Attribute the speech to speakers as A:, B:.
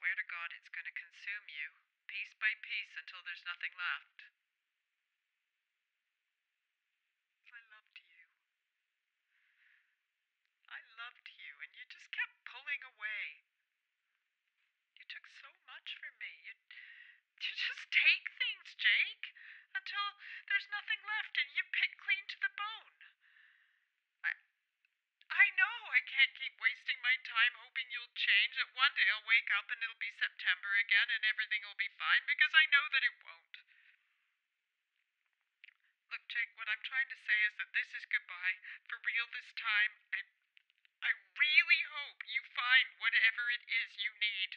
A: swear to God it's going to consume you, piece by piece, until there's nothing left. I loved you. I loved you, and you just kept pulling away. You took so much from me. You, you just take things, Jake, until there's nothing left and you pick clean to the I'll wake up and it'll be September again and everything will be fine, because I know that it won't. Look, Jake, what I'm trying to say is that this is goodbye. For real this time. I I really hope you find whatever it is you need.